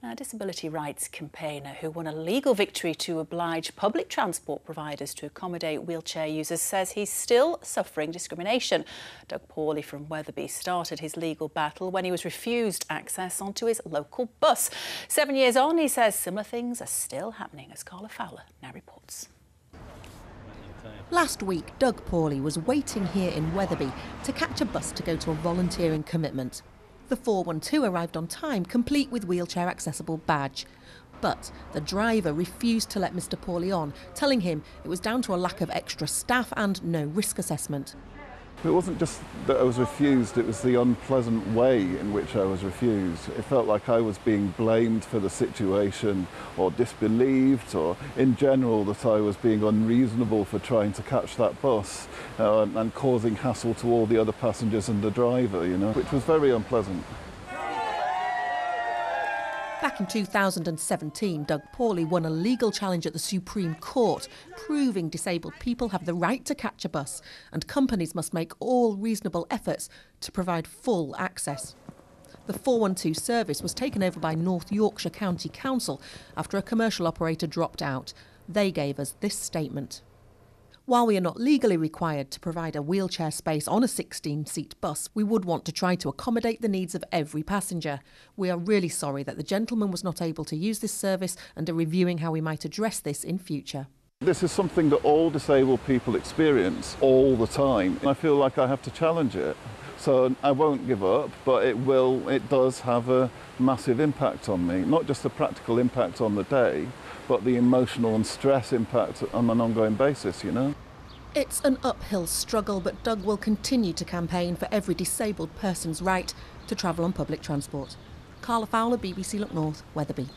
Now, a disability rights campaigner who won a legal victory to oblige public transport providers to accommodate wheelchair users says he's still suffering discrimination. Doug Paulley from Wetherby started his legal battle when he was refused access onto his local bus. Seven years on, he says similar things are still happening, as Carla Fowler now reports. Last week, Doug Paulley was waiting here in Wetherby to catch a bus to go to a volunteering commitment. The 412 arrived on time, complete with wheelchair accessible badge. But the driver refused to let Mr. Paulley on, telling him it was down to a lack of extra staff and no risk assessment. It wasn't just that I was refused, it was the unpleasant way in which I was refused. It felt like I was being blamed for the situation or disbelieved or in general that I was being unreasonable for trying to catch that bus uh, and causing hassle to all the other passengers and the driver, you know, which was very unpleasant. Back in 2017, Doug Paulley won a legal challenge at the Supreme Court, proving disabled people have the right to catch a bus and companies must make all reasonable efforts to provide full access. The 412 service was taken over by North Yorkshire County Council after a commercial operator dropped out. They gave us this statement. While we are not legally required to provide a wheelchair space on a 16 seat bus, we would want to try to accommodate the needs of every passenger. We are really sorry that the gentleman was not able to use this service and are reviewing how we might address this in future. This is something that all disabled people experience all the time. I feel like I have to challenge it. So I won't give up, but it will, it does have a massive impact on me. Not just the practical impact on the day, but the emotional and stress impact on an ongoing basis, you know? It's an uphill struggle, but Doug will continue to campaign for every disabled person's right to travel on public transport. Carla Fowler, BBC Look North, Wetherby.